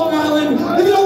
Paulo Carlinhos.